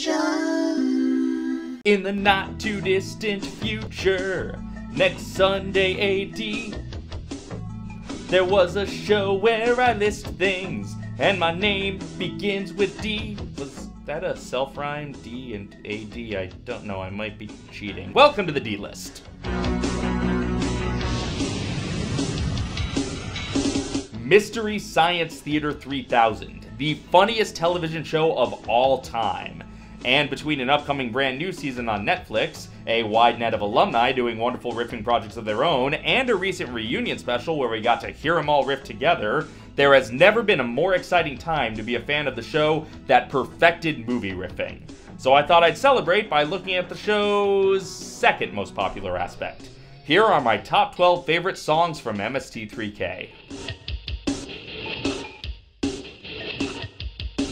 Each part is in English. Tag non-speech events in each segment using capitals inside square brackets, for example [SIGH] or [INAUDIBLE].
In the not too distant future, next Sunday AD, there was a show where I list things, and my name begins with D. Was that a self rhyme? D and AD? I don't know, I might be cheating. Welcome to the D list. Mystery Science Theater 3000, the funniest television show of all time. And between an upcoming brand new season on Netflix, a wide net of alumni doing wonderful riffing projects of their own, and a recent reunion special where we got to hear them all riff together, there has never been a more exciting time to be a fan of the show that perfected movie riffing. So I thought I'd celebrate by looking at the show's second most popular aspect. Here are my top 12 favorite songs from MST3K.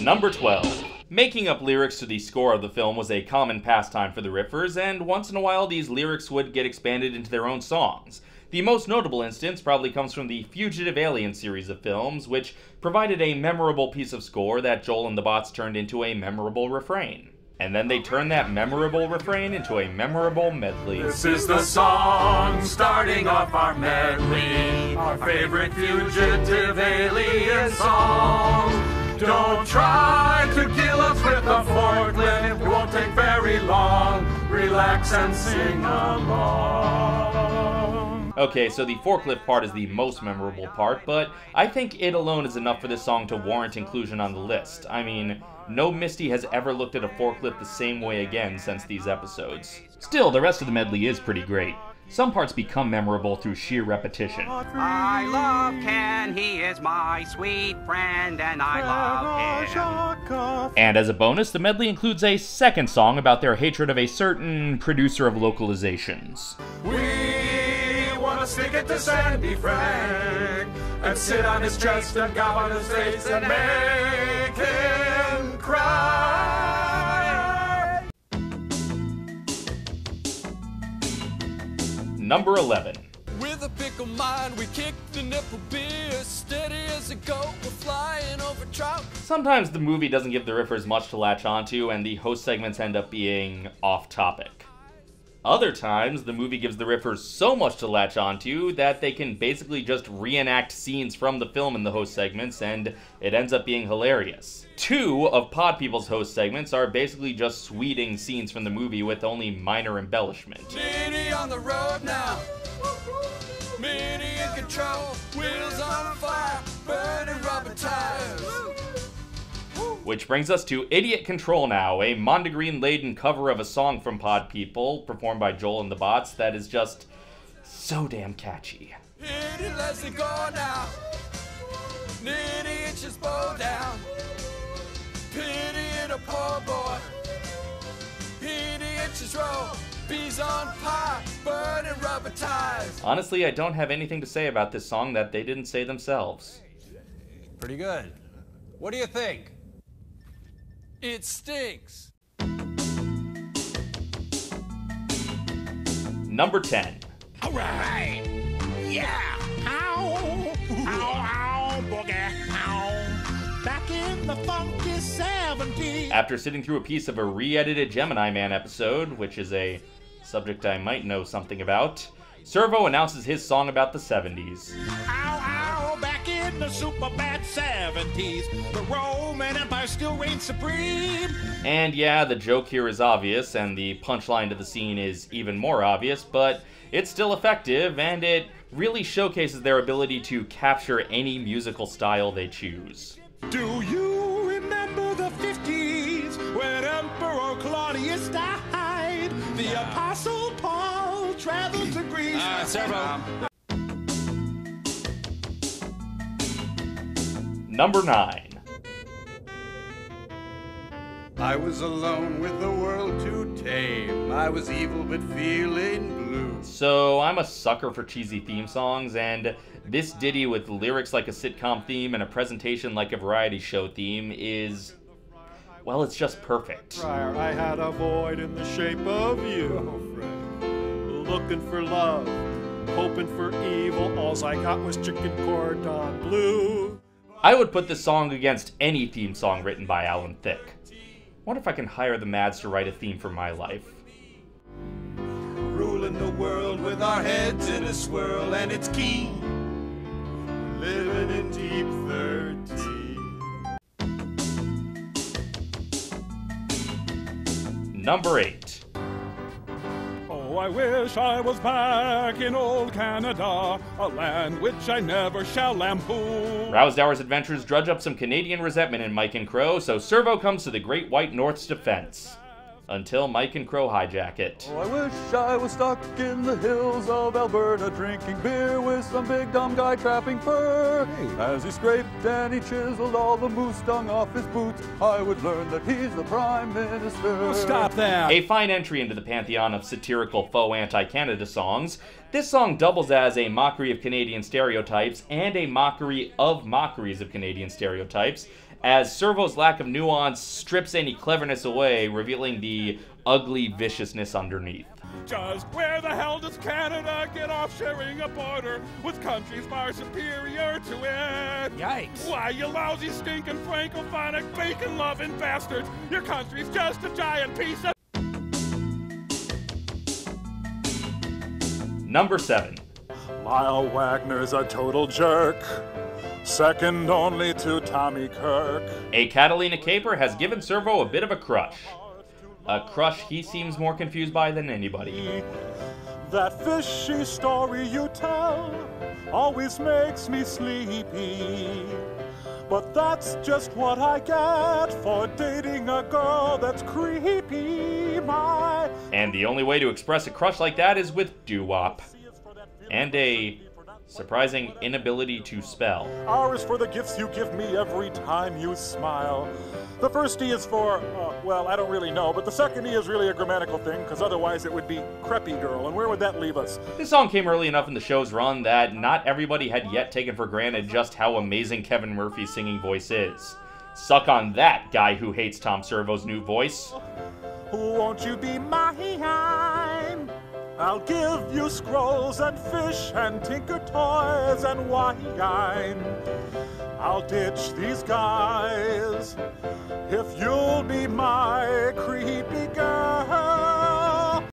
Number 12. Making up lyrics to the score of the film was a common pastime for the riffers, and once in a while these lyrics would get expanded into their own songs. The most notable instance probably comes from the Fugitive Alien series of films, which provided a memorable piece of score that Joel and the Bots turned into a memorable refrain. And then they turned that memorable refrain into a memorable medley. This is the song starting off our medley, our favorite fugitive alien song. Don't try to kill us with a forklift, it won't take very long. Relax and sing along. Okay, so the forklift part is the most memorable part, but I think it alone is enough for this song to warrant inclusion on the list. I mean, no Misty has ever looked at a forklift the same way again since these episodes. Still, the rest of the medley is pretty great. Some parts become memorable through sheer repetition. I love Ken, he is my sweet friend, and I love him. And as a bonus, the medley includes a second song about their hatred of a certain producer of localizations. We want to stick it to Sandy Frank and sit on his chest and gob on his face and make him cry. Number 11. With a pickle mind, we kick the nipple beer. Steady as a goat, we're flying over trout. Sometimes the movie doesn't give the riffers much to latch onto, and the host segments end up being off topic. Other times, the movie gives the riffers so much to latch onto that they can basically just reenact scenes from the film in the host segments, and it ends up being hilarious. Two of Pod People's host segments are basically just sweeting scenes from the movie with only minor embellishment. Minnie in control. Wheels on fire. Burning rubber tires. Which brings us to Idiot Control Now, a Mondegreen laden cover of a song from Pod People, performed by Joel and the Bots, that is just so damn catchy. Hit it, go now. Nitty inches bow down. Pity in a poor boy. Pity inches roll. Bees on pie. Burning rubber tires. Honestly, I don't have anything to say about this song that they didn't say themselves. Pretty good. What do you think? It stinks. Number 10. All right. Yeah. Ow. Ow, ow, boogie. Ow. Back in the funky 70s. After sitting through a piece of a re edited Gemini Man episode, which is a subject I might know something about, Servo announces his song about the 70s. Ow, ow, back in the super bad 70s. The Roman Empire still reigns supreme. And yeah, the joke here is obvious, and the punchline to the scene is even more obvious, but it's still effective, and it really showcases their ability to capture any musical style they choose. Do you remember the 50s when Emperor Claudius died? The Apostle Paul traveled to Greece. Uh, Number 9. I was alone with the world to tame. I was evil but feeling blue. So, I'm a sucker for cheesy theme songs, and this ditty with lyrics like a sitcom theme and a presentation like a variety show theme is. Well, it's just perfect. I had a void in the shape of you. Looking for love, hoping for evil. Alls I got was chicken cordon bleu. I would put this song against any theme song written by Alan Thicke. wonder if I can hire the Mads to write a theme for my life. Ruling the world with our heads in a swirl, and it's keen. Living in deep 13. Number 8. I wish I was back in old Canada, a land which I never shall lampoon. Rowsdower's adventures drudge up some Canadian resentment in Mike and Crow, so Servo comes to the Great White North's defense. Until Mike and Crow hijack it. Oh, I wish I was stuck in the hills of Alberta drinking beer with some big dumb guy trapping fur. As he scraped and he chiseled all the moose dung off his boots, I would learn that he's the Prime Minister. Oh, stop that. A fine entry into the pantheon of satirical faux anti Canada songs, this song doubles as a mockery of Canadian stereotypes and a mockery of mockeries of Canadian stereotypes, as Servo's lack of nuance strips any cleverness away, revealing the ugly viciousness underneath. Just where the hell does Canada get off sharing a border with countries far superior to it? Yikes. Why, you lousy, stinking, francophonic, bacon-loving bastards! Your country's just a giant piece of... Number 7. Lyle Waggoner's a total jerk. Second only to Tommy Kirk. A Catalina caper has given Servo a bit of a crush. A crush he seems more confused by than anybody. That fishy story you tell always makes me sleepy. But that's just what I get for dating a girl that's creepy. My And the only way to express a crush like that is with doo wop. And a surprising inability to spell. R is for the gifts you give me every time you smile. The first E is for, uh, well, I don't really know, but the second E is really a grammatical thing, because otherwise it would be creppy girl, and where would that leave us? This song came early enough in the show's run that not everybody had yet taken for granted just how amazing Kevin Murphy's singing voice is. Suck on that, guy who hates Tom Servo's new voice. Won't you be mine? I'll give you scrolls and fish and tinker toys and wine. I'll ditch these guys if you'll be my creepy girl.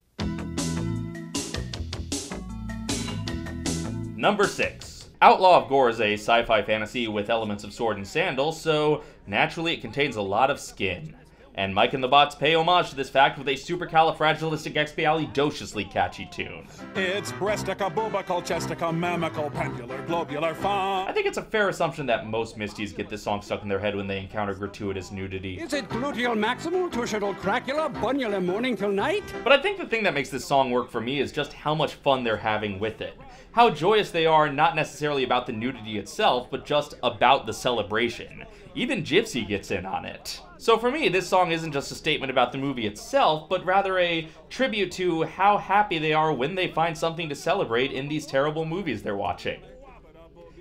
Number 6. Outlaw of Gor is a sci fi fantasy with elements of sword and sandal, so naturally it contains a lot of skin. And Mike and the Bots pay homage to this fact with a supercalifragilisticexpialidociously catchy tune. It's breastica, bubical, chestica, mammical, pendular, globular, fun. I think it's a fair assumption that most Misties get this song stuck in their head when they encounter gratuitous nudity. Is it gluteal maximal, tuscidal cracula, bunula morning till night? But I think the thing that makes this song work for me is just how much fun they're having with it. How joyous they are, not necessarily about the nudity itself, but just about the celebration. Even Gypsy gets in on it. So for me, this song isn't just a statement about the movie itself, but rather a tribute to how happy they are when they find something to celebrate in these terrible movies they're watching.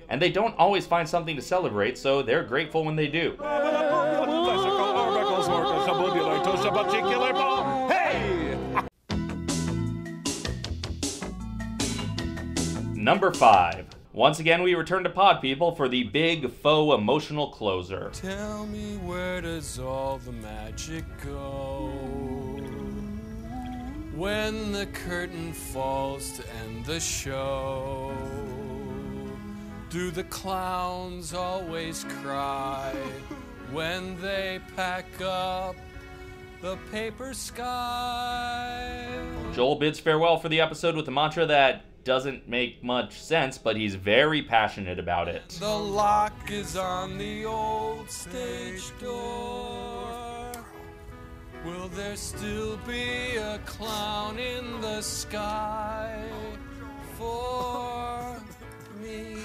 And they don't always find something to celebrate, so they're grateful when they do. Number 5. Once again, we return to Pod People for the big faux emotional closer. Tell me where does all the magic go? When the curtain falls to end the show, do the clowns always cry when they pack up the paper sky? Joel bids farewell for the episode with the mantra that doesn't make much sense, but he's very passionate about it. The lock is on the old stage door. Will there still be a clown in the sky for me?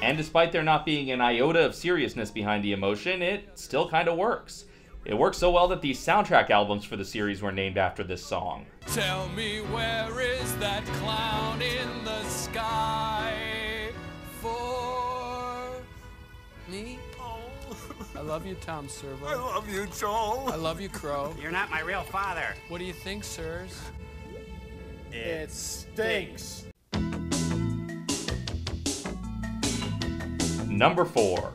And despite there not being an iota of seriousness behind the emotion, it still kind of works. It worked so well that the soundtrack albums for the series were named after this song. Tell me where is that clown in the sky for me? [LAUGHS] I love you, Tom Servo. I love you, Joel. I love you, Crow. You're not my real father. What do you think, sirs? It stinks. Number 4.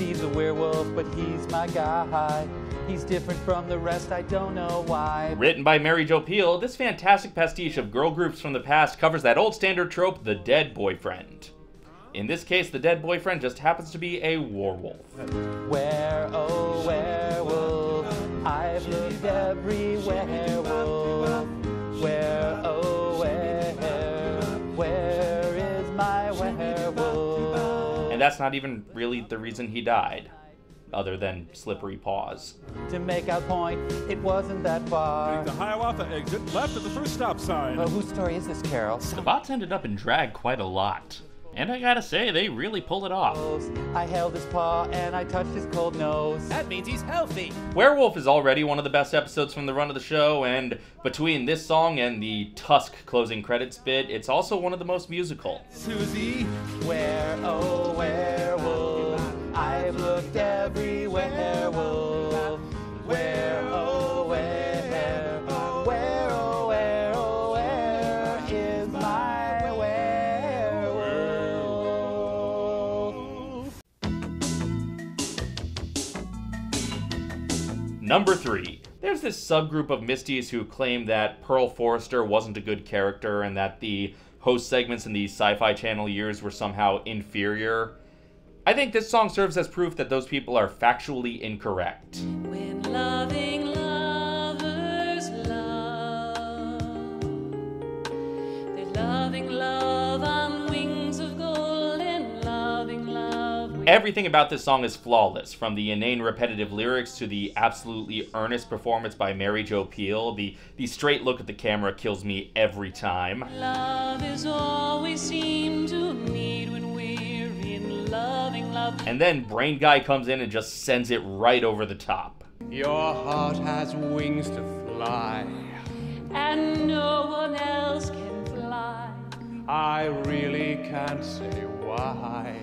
Steve's a werewolf, but he's my guy. He's different from the rest, I don't know why. Written by Mary Jo Pehl, this fantastic pastiche of girl groups from the past covers that old standard trope, the dead boyfriend. In this case, the dead boyfriend just happens to be a werewolf. Where, oh, werewolf, I've looked everywhere, that's not even really the reason he died, other than slippery paws. To make our point, it wasn't that far. The Hiawatha exit left at the first stop sign. Well, whose story is this, Carol? The bots ended up in drag quite a lot. And I gotta say, they really pulled it off. I held his paw and I touched his cold nose. That means he's healthy. Werewolf is already one of the best episodes from the run of the show, and between this song and the Tusk closing credits bit, it's also one of the most musical. Susie. Where, oh, werewolf, I've looked everywhere, wolf. Where, oh, where, where, oh, where, oh, where is my werewolf? Number three. There's this subgroup of Misties who claim that Pearl Forrester wasn't a good character and that the host segments in the Sci Fi Channel years were somehow inferior. I think this song serves as proof that those people are factually incorrect. Loving love, Everything about this song is flawless, from the inane repetitive lyrics to the absolutely earnest performance by Mary Jo Pehl. The, the straight look at the camera kills me every time. Love is all we seem to need when we're in loving love. And then Brain Guy comes in and just sends it right over the top. Your heart has wings to fly. And no one else can fly. I really can't say why.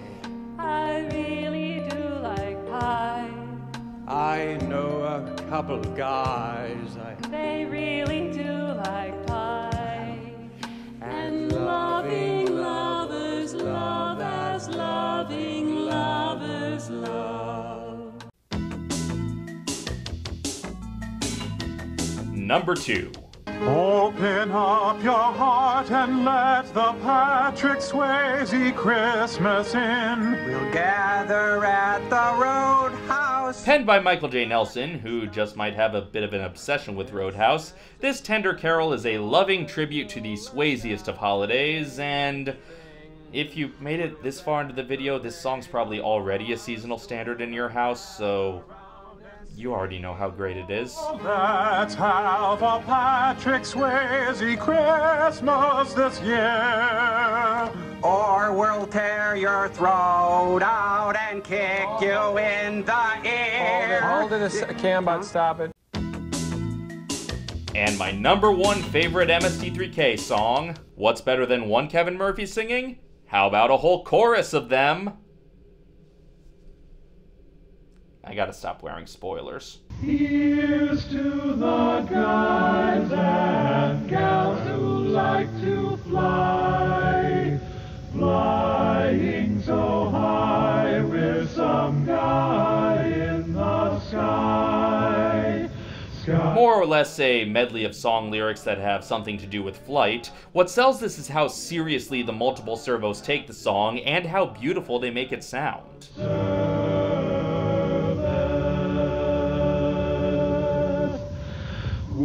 I really do like pie. I know a couple guys. I They really do like pie. And loving lovers love as loving lovers love. Number two. Open up your heart and let the Patrick Swayze Christmas in. We'll gather at the roadhouse. Penned by Michael J. Nelson, who just might have a bit of an obsession with Roadhouse, this tender carol is a loving tribute to the Swayziest of holidays, and if you made it this far into the video, this song's probably already a seasonal standard in your house, so you already know how great it is. Let's have a Patrick Swayze Christmas this year. Or we'll tear your throat out and kick you in the ear. Hold it, a Cam, but uh-huh. stop it. And my number one favorite MST3K song, What's Better Than One Kevin Murphy singing? How about a whole chorus of them? I gotta stop wearing spoilers. Here's to the guys and gals who like to fly, flying so high with some guy in the sky. sky. More or less a medley of song lyrics that have something to do with flight. What sells this is how seriously the multiple servos take the song and how beautiful they make it sound.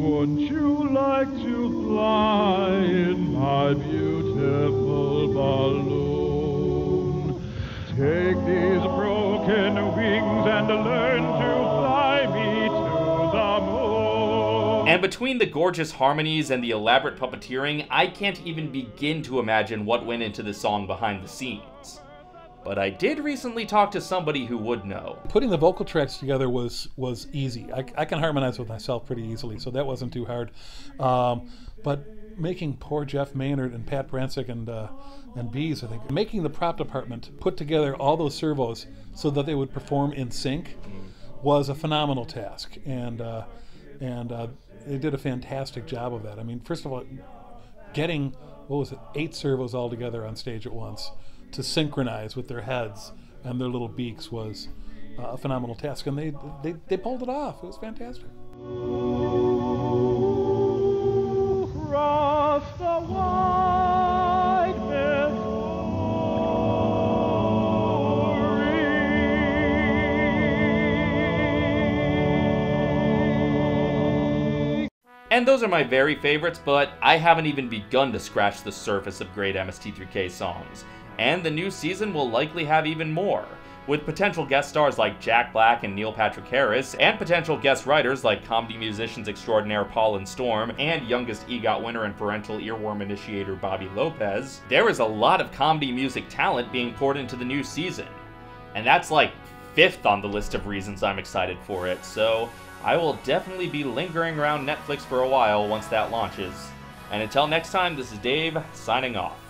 Wouldn't you like to fly in my beautiful balloon? Take these broken wings and learn to fly me to the moon. And between the gorgeous harmonies and the elaborate puppeteering, I can't even begin to imagine what went into the song behind the scenes. But I did recently talk to somebody who would know. Putting the vocal tracks together was was easy. I, I can harmonize with myself pretty easily, so that wasn't too hard. Um, but making poor Jef Maynard and Pat Brantseg and uh, and Beez, I think, making the prop department put together all those servos so that they would perform in sync was a phenomenal task, and uh, and uh, they did a fantastic job of that. I mean, first of all, getting what was it, eight servos all together on stage at once to synchronize with their heads and their little beaks was uh, a phenomenal task, and they, they they pulled it off. It was fantastic. Across the wide And those are my very favorites, but I haven't even begun to scratch the surface of great MST3K songs. And the new season will likely have even more, with potential guest stars like Jack Black and Neil Patrick Harris, and potential guest writers like comedy musicians extraordinaire Paul and Storm, and youngest EGOT winner and parental earworm initiator Bobby Lopez. There is a lot of comedy music talent being poured into the new season. And that's like fifth on the list of reasons I'm excited for it, so I will definitely be lingering around Netflix for a while once that launches. And until next time, this is Dave, signing off.